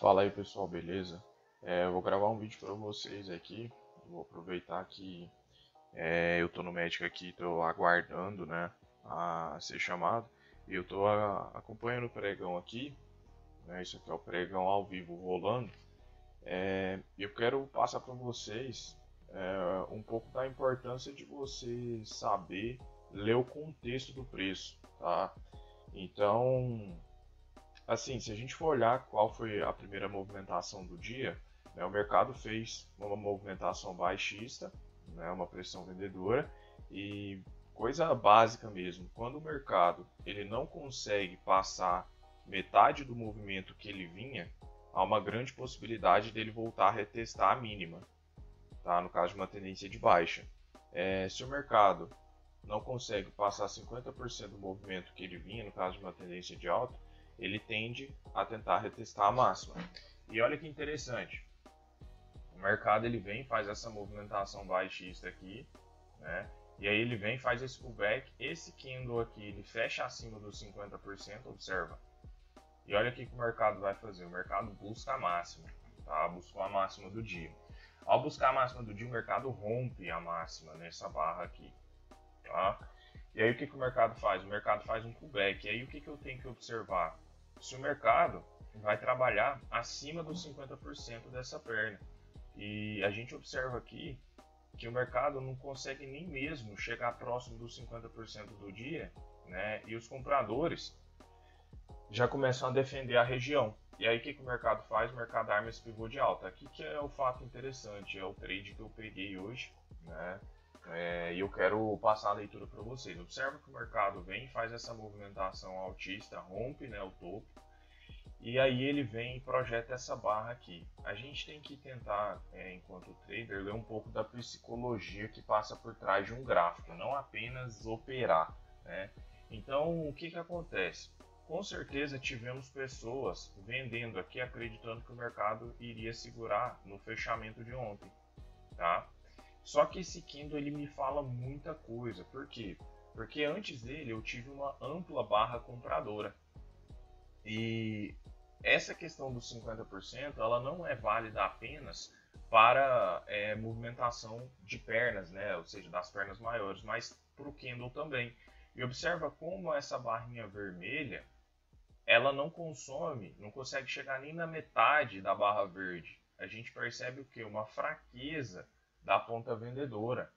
Fala aí pessoal, beleza? É, eu vou gravar um vídeo para vocês aqui. Vou aproveitar que é, eu tô no médico aqui, tô aguardando, né, a ser chamado. E eu a, acompanhando o pregão aqui. Né, isso aqui é o pregão ao vivo rolando. É, eu quero passar para vocês é, um pouco da importância de você saber ler o contexto do preço, tá? Então, assim, se a gente for olhar qual foi a primeira movimentação do dia, né, o mercado fez uma movimentação baixista, né, uma pressão vendedora e coisa básica mesmo, quando o mercado ele não consegue passar metade do movimento que ele vinha, há uma grande possibilidade dele voltar a retestar a mínima, tá? no caso de uma tendência de baixa. É, se o mercado não consegue passar 50% do movimento que ele vinha, no caso de uma tendência de alta, ele tende a tentar retestar a máxima. E olha que interessante, o mercado ele vem faz essa movimentação baixista aqui, né? E aí ele vem faz esse pullback, esse candle aqui ele fecha acima dos 50%, observa. E olha o que, o mercado vai fazer, o mercado busca a máxima, tá? Buscou a máxima do dia. Ao buscar a máxima do dia, o mercado rompe a máxima nessa barra aqui, tá? E aí o que, que o mercado faz? O mercado faz um pullback. E aí o que, que eu tenho que observar? Se o mercado vai trabalhar acima dos 50% dessa perna. E a gente observa aqui que o mercado não consegue nem mesmo chegar próximo dos 50% do dia, né? E os compradores já começam a defender a região. E aí o que, que o mercado faz? O mercado arma esse pivô de alta. Aqui que é o fato interessante, é o trade que eu peguei hoje, né? É, eu quero passar a leitura para vocês. Observa que o mercado vem, faz essa movimentação altista, rompe né, o topo, e aí ele vem e projeta essa barra aqui. A gente tem que tentar, é, enquanto trader, ler um pouco da psicologia que passa por trás de um gráfico, não apenas operar. Né? Então, o que, que acontece? Com certeza tivemos pessoas vendendo aqui acreditando que o mercado iria segurar no fechamento de ontem. Tá? Só que esse Kindle ele me fala muita coisa. Por quê? Porque antes dele eu tive uma ampla barra compradora. E essa questão dos 50% ela não é válida apenas para é, movimentação de pernas, né? ou seja, das pernas maiores, mas para o Kindle também. E observa como essa barrinha vermelha ela não consome, não consegue chegar nem na metade da barra verde. A gente percebe o que? Uma fraqueza da ponta vendedora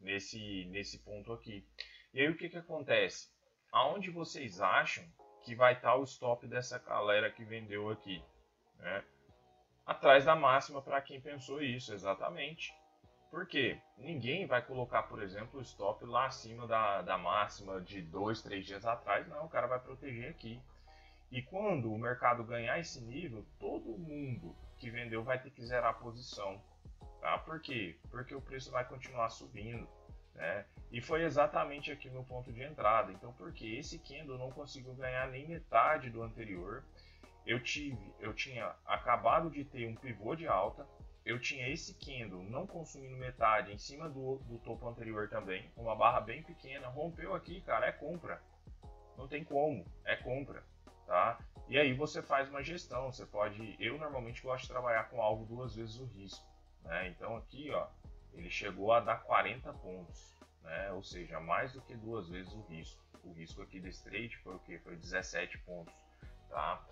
nesse, nesse ponto aqui. E aí o que, que acontece? Aonde vocês acham que vai estar o stop dessa galera que vendeu aqui? Né? Atrás da máxima para quem pensou isso, exatamente. Por quê? Ninguém vai colocar, por exemplo, o stop lá acima da, da máxima de dois, três dias atrás. Não, o cara vai proteger aqui. E quando o mercado ganhar esse nível, todo mundo que vendeu vai ter que zerar a posição. Tá? Por quê? Porque o preço vai continuar subindo. Né? E foi exatamente aqui no ponto de entrada. Então, porque esse candle não conseguiu ganhar nem metade do anterior. Eu tive, eu tinha acabado de ter um pivô de alta. Eu tinha esse candle não consumindo metade em cima do, do topo anterior também, uma barra bem pequena, rompeu aqui, cara, é compra. Não tem como, é compra, tá? E aí você faz uma gestão, você pode, eu normalmente gosto de trabalhar com algo duas vezes o risco. Né? Então aqui ó, ele chegou a dar 40 pontos, né? ou seja, mais do que duas vezes o risco. O risco aqui desse trade foi o que? Foi 17 pontos. Tá?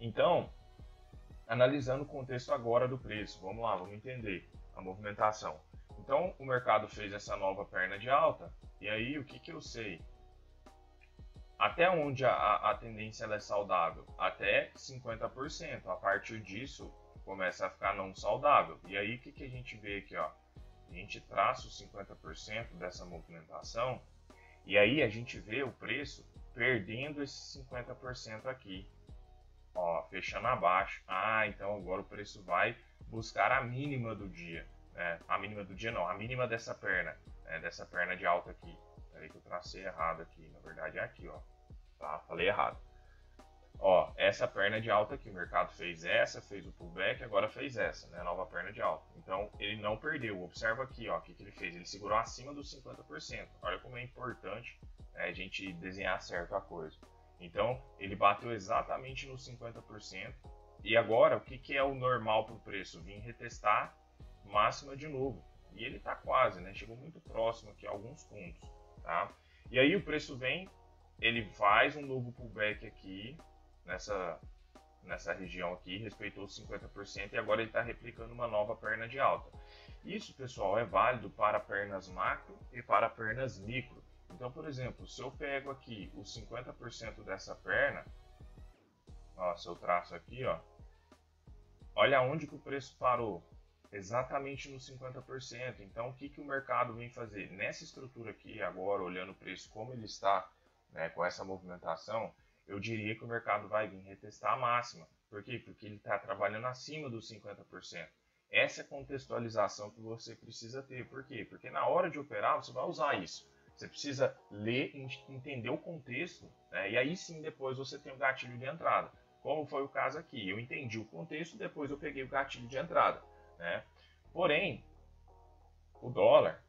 Então, analisando o contexto agora do preço, vamos lá, vamos entender a movimentação. Então, o mercado fez essa nova perna de alta, e aí o que, que eu sei? Até onde a, a tendência é saudável? Até 50%. A partir disso, começa a ficar não saudável. E aí o que, que a gente vê aqui? Ó? A gente traça os 50% dessa movimentação e aí a gente vê o preço perdendo esse 50% aqui. Ó, fechando abaixo. Ah, então agora o preço vai buscar a mínima do dia. Né? A mínima do dia não, a mínima dessa perna. Né? Dessa perna de alta aqui. Peraí que eu tracei errado aqui. Na verdade é aqui, ó. Tá, falei errado. Ó, essa perna de alta aqui, o mercado fez essa, fez o pullback, agora fez essa, né? Nova perna de alta. Então, ele não perdeu. Observa aqui, ó, o que, que ele fez. Ele segurou acima dos 50%. Olha como é importante né, a gente desenhar certo a coisa. Então, ele bateu exatamente nos 50%, E agora, o que, que é o normal para o preço? Vim retestar máxima de novo. E ele está quase, né? Chegou muito próximo aqui alguns pontos, tá? E aí o preço vem, ele faz um novo pullback aqui, nessa, nessa região aqui, respeitou os 50% e agora ele está replicando uma nova perna de alta. Isso, pessoal, é válido para pernas macro e para pernas micro. Então, por exemplo, se eu pego aqui os 50% dessa perna, ó, se eu traço aqui, ó, olha onde que o preço parou, exatamente nos 50%. Então, o que, que o mercado vem fazer? Nessa estrutura aqui, agora, olhando o preço como ele está, né, com essa movimentação, eu diria que o mercado vai vir retestar a máxima. Por quê? Porque ele está trabalhando acima dos 50%. Essa é a contextualização que você precisa ter. Por quê? Porque na hora de operar, você vai usar isso. Você precisa ler e entender o contexto, né? e aí sim depois você tem o gatilho de entrada. Como foi o caso aqui. Eu entendi o contexto, depois eu peguei o gatilho de entrada. Né? Porém, o dólar,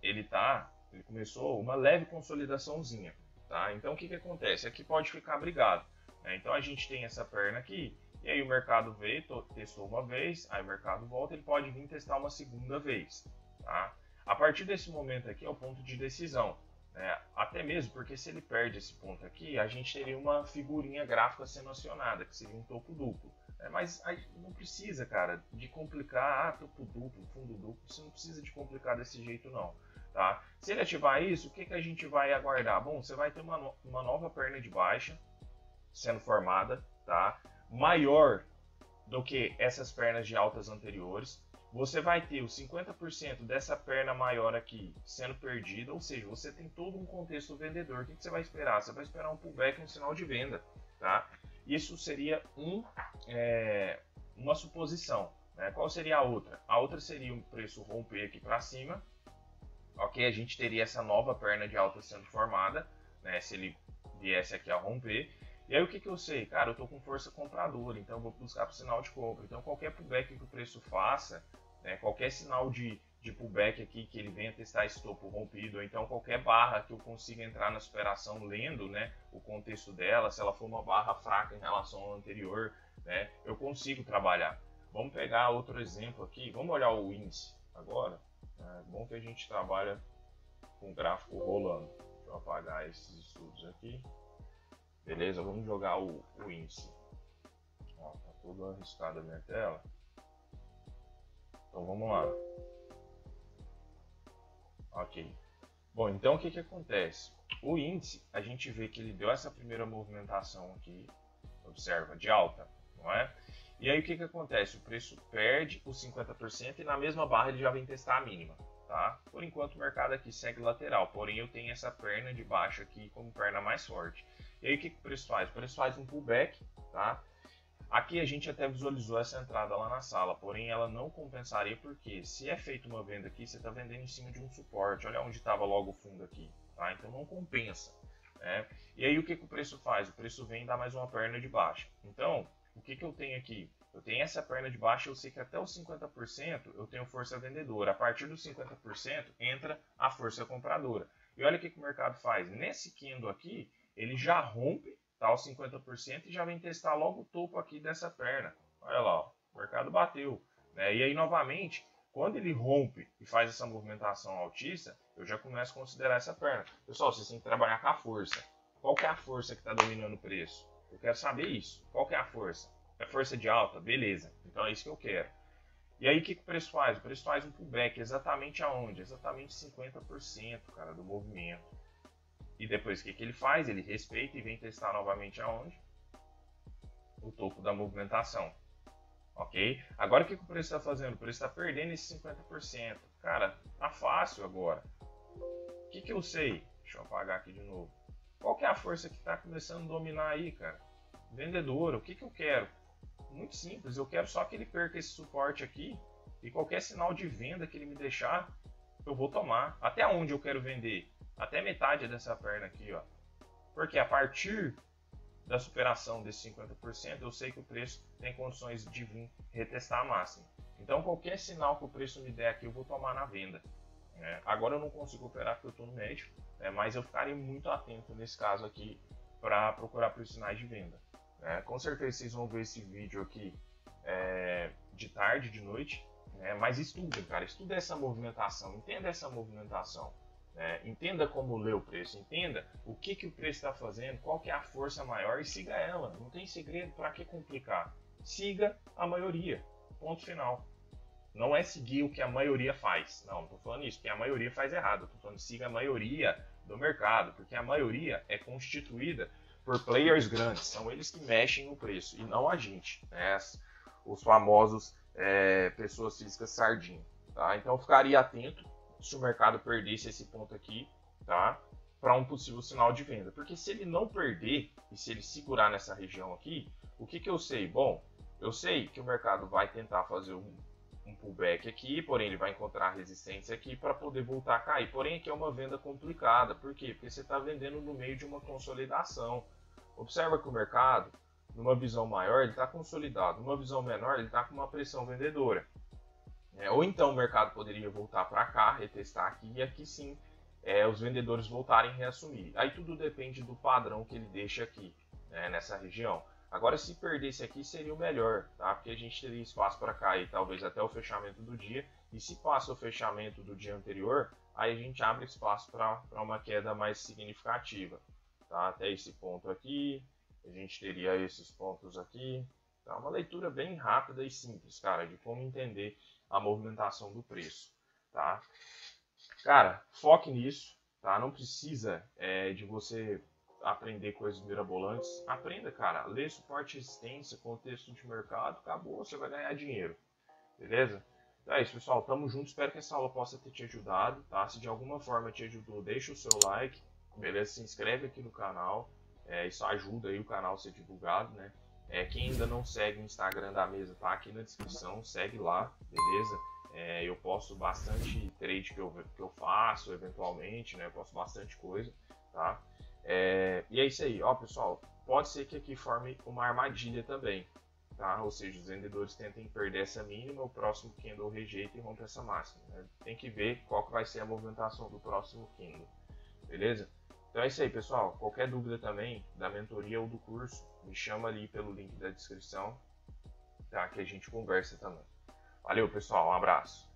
ele tá, ele começou uma leve consolidaçãozinha. Tá? Então o que, que acontece? Aqui pode ficar brigado. Né? Então a gente tem essa perna aqui, e aí o mercado veio, testou uma vez, aí o mercado volta, ele pode vir testar uma segunda vez. Tá? A partir desse momento aqui é o ponto de decisão. Né? Até mesmo porque se ele perde esse ponto aqui, a gente teria uma figurinha gráfica sendo acionada, que seria um topo duplo. Né? Mas não precisa, cara, de complicar, ah, topo duplo, fundo duplo, você não precisa de complicar desse jeito não. Tá? Se ele ativar isso, o que, que a gente vai aguardar? Bom, você vai ter uma, no uma nova perna de baixa sendo formada, tá? maior do que essas pernas de altas anteriores. Você vai ter os 50% dessa perna maior aqui sendo perdida, ou seja, você tem todo um contexto vendedor. O que, que você vai esperar? Você vai esperar um pullback, um sinal de venda. Tá? Isso seria um, é, uma suposição. Né? Qual seria a outra? A outra seria o preço romper aqui para cima ok? A gente teria essa nova perna de alta sendo formada, né? Se ele viesse aqui a romper. E aí o que, que eu sei? Cara, eu tô com força compradora, então eu vou buscar para sinal de compra. Então qualquer pullback que o preço faça, né, qualquer sinal de, de pullback aqui que ele venha testar esse topo rompido, ou então qualquer barra que eu consiga entrar na superação lendo né, o contexto dela, se ela for uma barra fraca em relação ao anterior, né, eu consigo trabalhar. Vamos pegar outro exemplo aqui, vamos olhar o índice agora. É bom que a gente trabalha com gráfico rolando. Deixa eu apagar esses estudos aqui. Beleza, vamos jogar o, o índice. Ó, tá tudo arriscado a minha tela. Então vamos lá. Ok. Bom, então o que, que acontece? O índice, a gente vê que ele deu essa primeira movimentação aqui, observa, de alta, não é? E aí o que, que acontece? O preço perde os 50% e na mesma barra ele já vem testar a mínima. Tá? Por enquanto o mercado aqui segue lateral, porém eu tenho essa perna de baixo aqui como perna mais forte. E aí o que, que o preço faz? O preço faz um pullback, tá? Aqui a gente até visualizou essa entrada lá na sala, porém ela não compensaria porque se é feita uma venda aqui, você está vendendo em cima de um suporte, olha onde estava logo o fundo aqui, tá? Então não compensa. Né? E aí o que, que o preço faz? O preço vem dar mais uma perna de baixa. Então, o que, que eu tenho aqui? Eu tenho essa perna de baixo, eu sei que até os 50% eu tenho força vendedora. A partir dos 50% entra a força compradora. E olha o que, que o mercado faz. Nesse candle aqui, ele já rompe tá, os 50% e já vem testar logo o topo aqui dessa perna. Olha lá, ó, o mercado bateu. Né? E aí, novamente, quando ele rompe e faz essa movimentação altista, eu já começo a considerar essa perna. Pessoal, vocês têm que trabalhar com a força. Qual que é a força que está dominando o preço? Eu quero saber isso. Qual que é a força? É força de alta? Beleza. Então é isso que eu quero. E aí o que, que o preço faz? O preço faz um pullback exatamente aonde? Exatamente 50%, cara, do movimento. E depois o que, que ele faz? Ele respeita e vem testar novamente aonde? O topo da movimentação. Ok? Agora o que, que o preço está fazendo? O preço está perdendo esse 50%. Cara, tá fácil agora. O que, que eu sei? Deixa eu apagar aqui de novo. Qual que é a força que está começando a dominar aí, cara? Vendedor, o que, que eu quero? Muito simples, eu quero só que ele perca esse suporte aqui e qualquer sinal de venda que ele me deixar, eu vou tomar. Até onde eu quero vender? Até metade dessa perna aqui, ó. Porque a partir da superação desse 50%, eu sei que o preço tem condições de vir retestar a máxima. Então, qualquer sinal que o preço me der aqui, eu vou tomar na venda. É, agora eu não consigo operar porque eu estou no médio, é, mas eu ficaria muito atento nesse caso aqui para procurar por sinais de venda. Né? Com certeza vocês vão ver esse vídeo aqui é, de tarde, de noite, né? mas estudem, cara, estudem essa movimentação, entenda essa movimentação. Né? Entenda como ler o preço, entenda o que, que o preço está fazendo, qual que é a força maior e siga ela. Não tem segredo, para que complicar? Siga a maioria, ponto final. Não é seguir o que a maioria faz. Não, não estou falando isso, porque a maioria faz errado. Estou falando siga a maioria do mercado, porque a maioria é constituída por players grandes. São eles que mexem no preço e não a gente, né? os famosos é, pessoas físicas sardinha. Tá? Então ficaria atento se o mercado perdesse esse ponto aqui, tá? Para um possível sinal de venda. Porque se ele não perder e se ele segurar nessa região aqui, o que, que eu sei? Bom, eu sei que o mercado vai tentar fazer um pullback aqui, porém ele vai encontrar resistência aqui para poder voltar a cair. Porém, aqui é uma venda complicada. Por quê? Porque você está vendendo no meio de uma consolidação. Observa que o mercado, numa visão maior, ele está consolidado. Numa visão menor, ele está com uma pressão vendedora. É, ou então o mercado poderia voltar para cá, retestar aqui, e aqui sim é, os vendedores voltarem a reassumir. Aí tudo depende do padrão que ele deixa aqui, né, nessa região. Agora, se perdesse aqui, seria o melhor, tá? Porque a gente teria espaço para cair, talvez até o fechamento do dia. E se passa o fechamento do dia anterior, aí a gente abre espaço para uma queda mais significativa, tá? Até esse ponto aqui, a gente teria esses pontos aqui. Tá? Uma leitura bem rápida e simples, cara, de como entender a movimentação do preço, tá? Cara, foque nisso, tá? Não precisa é, de você aprender coisas mirabolantes. Aprenda, cara. Lê suporte e resistência, contexto de mercado, acabou, você vai ganhar dinheiro. Beleza? Então é isso, pessoal. Tamo junto. Espero que essa aula possa ter te ajudado, tá? Se de alguma forma te ajudou, deixa o seu like, beleza? Se inscreve aqui no canal. É, isso ajuda aí o canal a ser divulgado, né? É, quem ainda não segue o Instagram da mesa, tá aqui na descrição, segue lá, beleza? É, eu posto bastante trade que eu, que eu faço, eventualmente, né? Eu posto bastante coisa, tá? É, e é isso aí, ó pessoal, pode ser que aqui forme uma armadilha também, tá? Ou seja, os vendedores tentem perder essa mínima, o próximo candle rejeita e rompe essa máxima. Né? Tem que ver qual que vai ser a movimentação do próximo candle, beleza? Então é isso aí, pessoal. Qualquer dúvida também da mentoria ou do curso, me chama ali pelo link da descrição, tá? Que a gente conversa também. Valeu, pessoal. Um abraço.